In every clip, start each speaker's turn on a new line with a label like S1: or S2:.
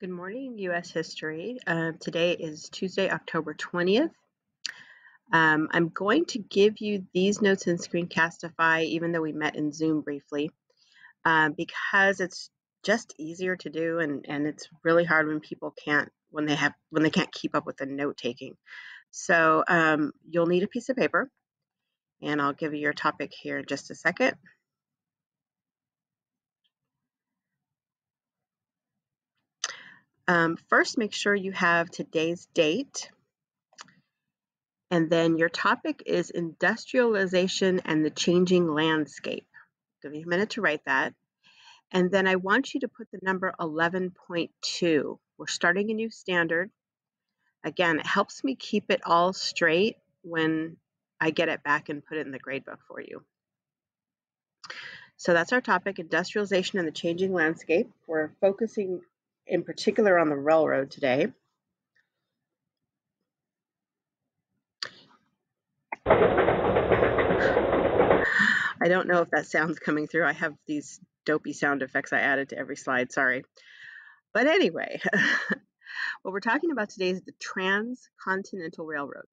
S1: Good morning, U.S. history. Uh, today is Tuesday, October 20th. Um, I'm going to give you these notes in Screencastify, even though we met in Zoom briefly, uh, because it's just easier to do, and, and it's really hard when people can't when they have when they can't keep up with the note taking. So um, you'll need a piece of paper, and I'll give you your topic here in just a second. Um, first, make sure you have today's date. And then your topic is industrialization and the changing landscape. Give me a minute to write that. And then I want you to put the number 11.2. We're starting a new standard. Again, it helps me keep it all straight when I get it back and put it in the gradebook for you. So that's our topic, industrialization and the changing landscape. We're focusing in particular on the railroad today. I don't know if that sound's coming through. I have these dopey sound effects I added to every slide, sorry. But anyway, what we're talking about today is the Transcontinental Railroad.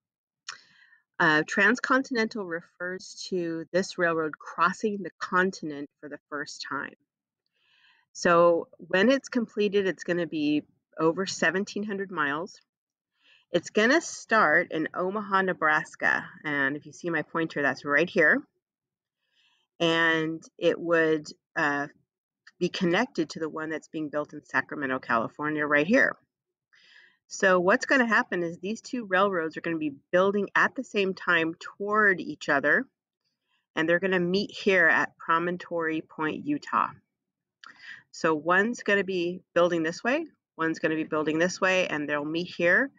S1: Uh, transcontinental refers to this railroad crossing the continent for the first time. So when it's completed, it's going to be over 1,700 miles. It's going to start in Omaha, Nebraska. And if you see my pointer, that's right here. And it would uh, be connected to the one that's being built in Sacramento, California, right here. So what's going to happen is these two railroads are going to be building at the same time toward each other, and they're going to meet here at Promontory Point, Utah. So one's going to be building this way, one's going to be building this way, and they'll meet here.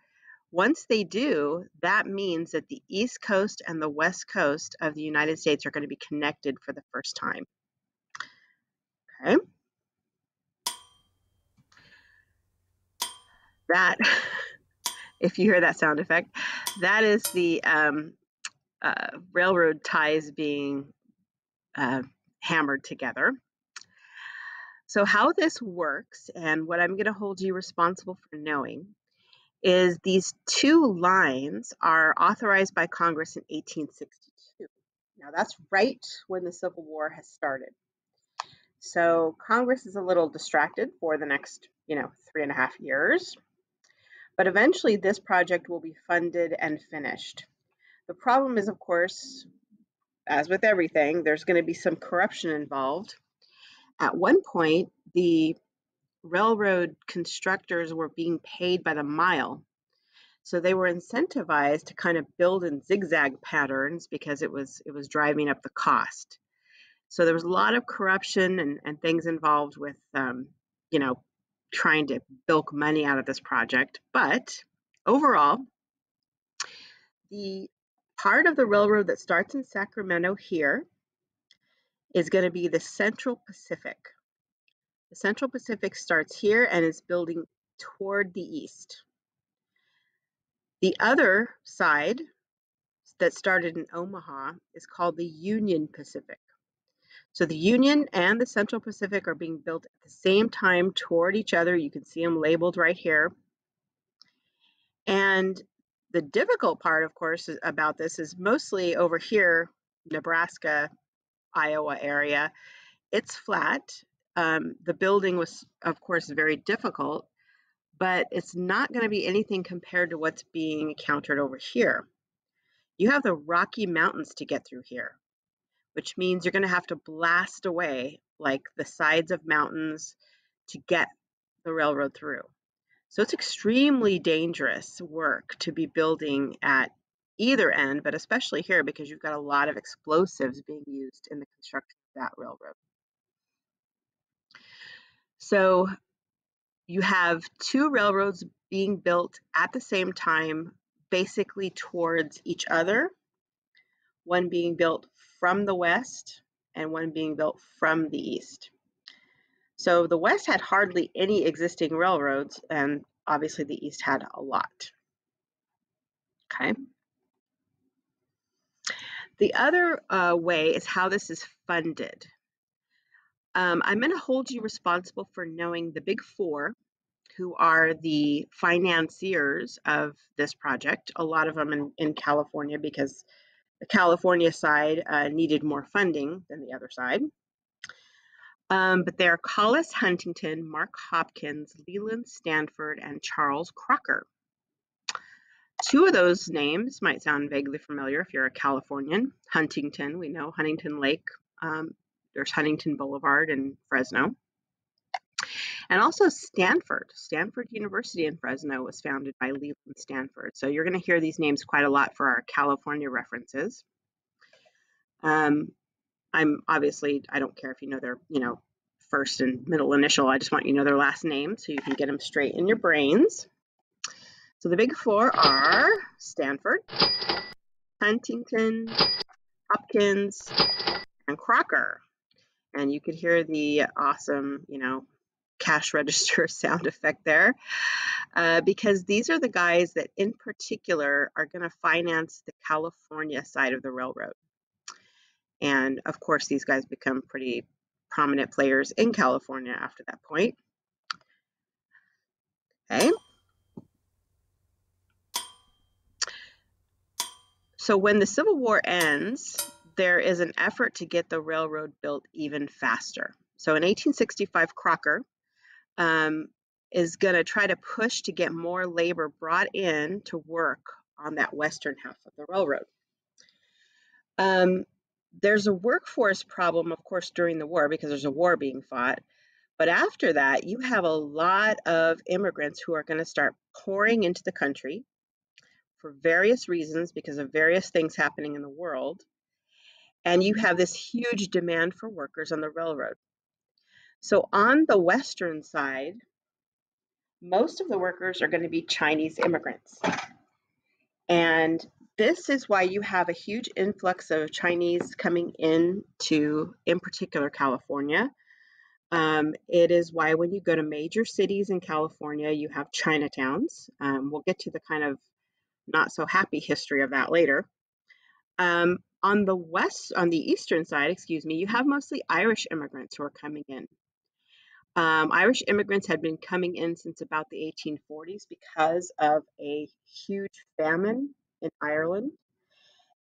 S1: Once they do, that means that the East Coast and the West Coast of the United States are going to be connected for the first time. Okay. That, if you hear that sound effect, that is the um, uh, railroad ties being uh, hammered together. So, how this works, and what I'm going to hold you responsible for knowing, is these two lines are authorized by Congress in 1862. Now, that's right when the Civil War has started. So, Congress is a little distracted for the next, you know, three and a half years. But eventually, this project will be funded and finished. The problem is, of course, as with everything, there's going to be some corruption involved. At one point, the railroad constructors were being paid by the mile. So they were incentivized to kind of build in zigzag patterns because it was it was driving up the cost. So there was a lot of corruption and, and things involved with um, you know trying to bilk money out of this project. But overall, the part of the railroad that starts in Sacramento here is going to be the Central Pacific. The Central Pacific starts here and is building toward the east. The other side that started in Omaha is called the Union Pacific. So the Union and the Central Pacific are being built at the same time toward each other. You can see them labeled right here. And the difficult part, of course, about this is mostly over here, Nebraska Iowa area. It's flat. Um, the building was, of course, very difficult, but it's not going to be anything compared to what's being encountered over here. You have the Rocky Mountains to get through here, which means you're going to have to blast away like the sides of mountains to get the railroad through. So it's extremely dangerous work to be building at either end, but especially here because you've got a lot of explosives being used in the construction of that railroad. So you have two railroads being built at the same time, basically towards each other, one being built from the west and one being built from the east. So the west had hardly any existing railroads, and obviously the east had a lot. Okay. The other uh, way is how this is funded. Um, I'm going to hold you responsible for knowing the big four who are the financiers of this project, a lot of them in, in California because the California side uh, needed more funding than the other side. Um, but they're Collis Huntington, Mark Hopkins, Leland Stanford, and Charles Crocker. Two of those names might sound vaguely familiar if you're a Californian. Huntington, we know Huntington Lake. Um, there's Huntington Boulevard in Fresno. And also Stanford. Stanford University in Fresno was founded by Leland Stanford. So you're going to hear these names quite a lot for our California references. Um, I'm obviously, I don't care if you know their, you know, first and middle initial. I just want you to know their last name so you can get them straight in your brains. So the big four are Stanford, Huntington, Hopkins, and Crocker. And you could hear the awesome, you know, cash register sound effect there uh, because these are the guys that in particular are going to finance the California side of the railroad. And of course, these guys become pretty prominent players in California after that point. Okay. So when the Civil War ends, there is an effort to get the railroad built even faster. So in 1865, Crocker um, is going to try to push to get more labor brought in to work on that western half of the railroad. Um, there's a workforce problem, of course, during the war because there's a war being fought. But after that, you have a lot of immigrants who are going to start pouring into the country for various reasons because of various things happening in the world. And you have this huge demand for workers on the railroad. So on the western side, most of the workers are going to be Chinese immigrants. And this is why you have a huge influx of Chinese coming into, in particular, California. Um, it is why when you go to major cities in California, you have Chinatowns. Um, we'll get to the kind of not so happy history of that later. Um, on the west, on the eastern side, excuse me, you have mostly Irish immigrants who are coming in. Um, Irish immigrants had been coming in since about the 1840s because of a huge famine in Ireland.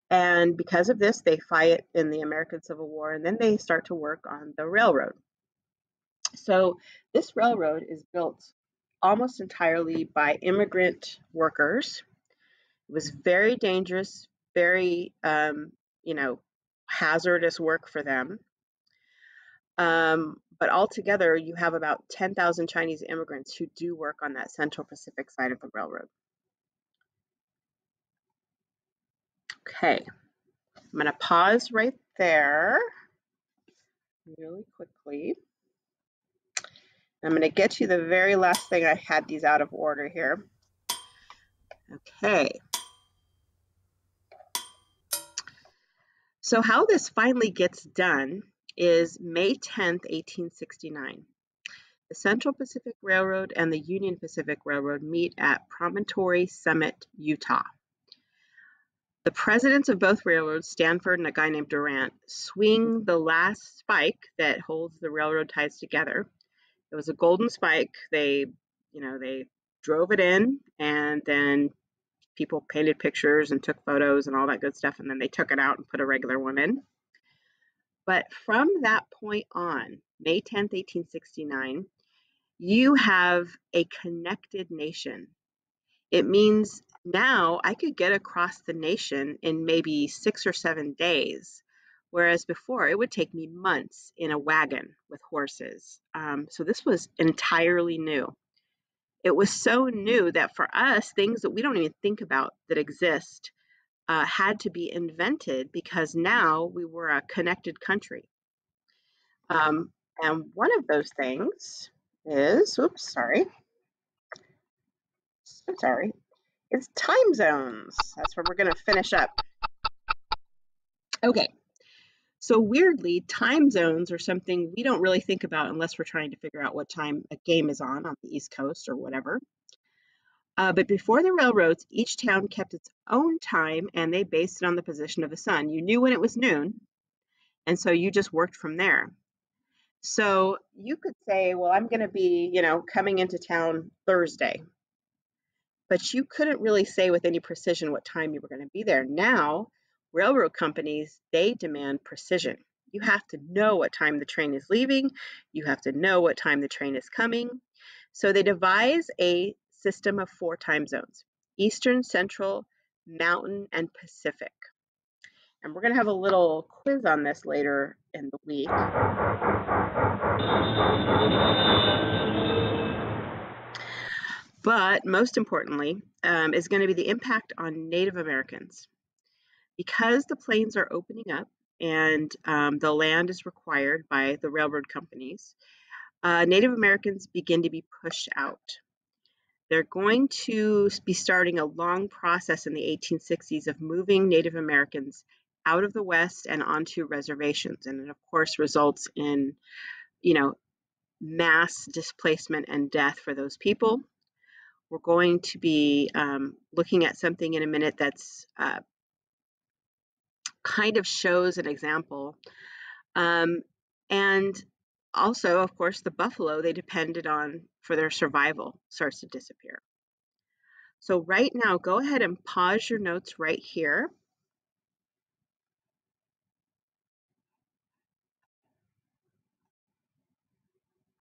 S1: And because of this, they fight in the American Civil War and then they start to work on the railroad. So, this railroad is built almost entirely by immigrant workers. It was very dangerous, very, um, you know, hazardous work for them. Um, but altogether, you have about 10,000 Chinese immigrants who do work on that Central Pacific side of the railroad. Okay, I'm going to pause right there really quickly. I'm going to get you the very last thing. I had these out of order here. Okay. So how this finally gets done is May 10th, 1869. The Central Pacific Railroad and the Union Pacific Railroad meet at Promontory Summit, Utah. The presidents of both railroads, Stanford and a guy named Durant, swing the last spike that holds the railroad ties together. It was a golden spike. They, you know, they drove it in and then people painted pictures and took photos and all that good stuff and then they took it out and put a regular one in. But from that point on, May 10th, 1869, you have a connected nation. It means now I could get across the nation in maybe six or seven days, whereas before it would take me months in a wagon with horses. Um, so this was entirely new. It was so new that for us, things that we don't even think about that exist uh, had to be invented because now we were a connected country. Um, and one of those things is, oops, sorry. I'm sorry. It's time zones. That's where we're going to finish up. Okay. So weirdly, time zones are something we don't really think about unless we're trying to figure out what time a game is on on the East Coast or whatever. Uh, but before the railroads, each town kept its own time and they based it on the position of the sun. You knew when it was noon, and so you just worked from there. So you could say, well, I'm going to be, you know, coming into town Thursday. But you couldn't really say with any precision what time you were going to be there. Now, railroad companies, they demand precision. You have to know what time the train is leaving. You have to know what time the train is coming. So they devise a system of four time zones Eastern, Central, Mountain, and Pacific. And we're going to have a little quiz on this later in the week. But most importantly, um, is going to be the impact on Native Americans. Because the plains are opening up and um, the land is required by the railroad companies, uh, Native Americans begin to be pushed out. They're going to be starting a long process in the 1860s of moving Native Americans out of the West and onto reservations. And it, of course, results in, you know, mass displacement and death for those people. We're going to be um, looking at something in a minute that's uh, kind of shows an example. Um, and also, of course, the buffalo they depended on for their survival starts to disappear. So right now, go ahead and pause your notes right here.